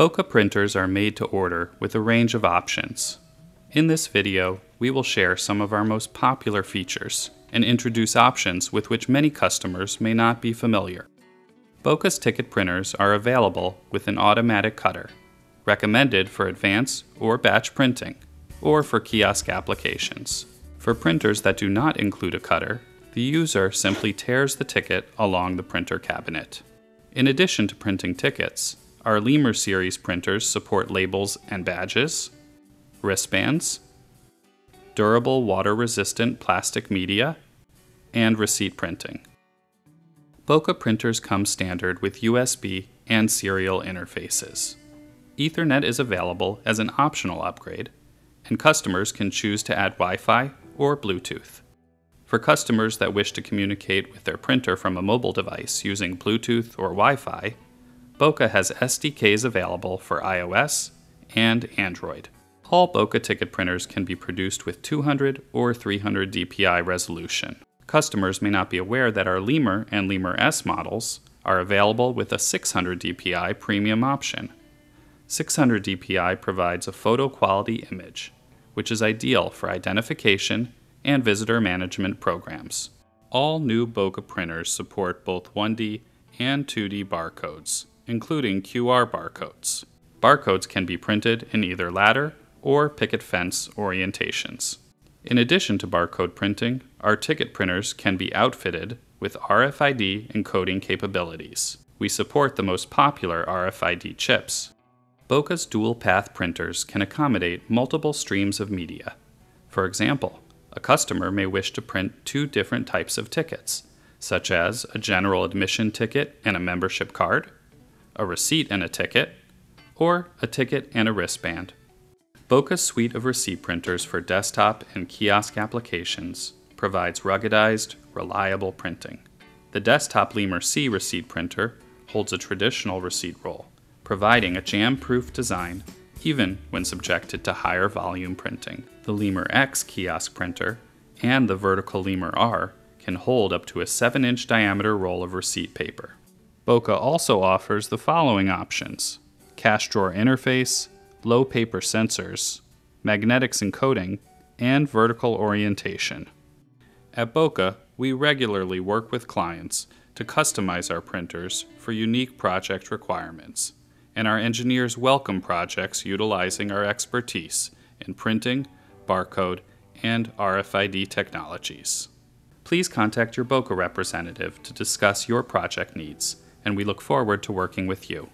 Boca printers are made to order with a range of options. In this video, we will share some of our most popular features and introduce options with which many customers may not be familiar. Boca's ticket printers are available with an automatic cutter, recommended for advance or batch printing, or for kiosk applications. For printers that do not include a cutter, the user simply tears the ticket along the printer cabinet. In addition to printing tickets, our Lemur series printers support labels and badges, wristbands, durable water resistant plastic media, and receipt printing. Boca printers come standard with USB and serial interfaces. Ethernet is available as an optional upgrade, and customers can choose to add Wi Fi or Bluetooth. For customers that wish to communicate with their printer from a mobile device using Bluetooth or Wi Fi, Boca has SDKs available for iOS and Android. All Boca ticket printers can be produced with 200 or 300 dpi resolution. Customers may not be aware that our Lemur and Lemur S models are available with a 600 dpi premium option. 600 dpi provides a photo quality image, which is ideal for identification and visitor management programs. All new Boca printers support both 1D and 2D barcodes, including QR barcodes. Barcodes can be printed in either ladder or picket fence orientations. In addition to barcode printing, our ticket printers can be outfitted with RFID encoding capabilities. We support the most popular RFID chips. Boca's dual path printers can accommodate multiple streams of media. For example, a customer may wish to print two different types of tickets, such as a general admission ticket and a membership card, a receipt and a ticket, or a ticket and a wristband. Boca's suite of receipt printers for desktop and kiosk applications provides ruggedized, reliable printing. The desktop Lemur C receipt printer holds a traditional receipt roll, providing a jam-proof design even when subjected to higher volume printing. The Lemur X kiosk printer and the vertical Lemur R can hold up to a 7 inch diameter roll of receipt paper. Boca also offers the following options cash drawer interface, low paper sensors, magnetics encoding, and vertical orientation. At Boca, we regularly work with clients to customize our printers for unique project requirements and our engineers welcome projects utilizing our expertise in printing, barcode, and RFID technologies. Please contact your Boca representative to discuss your project needs, and we look forward to working with you.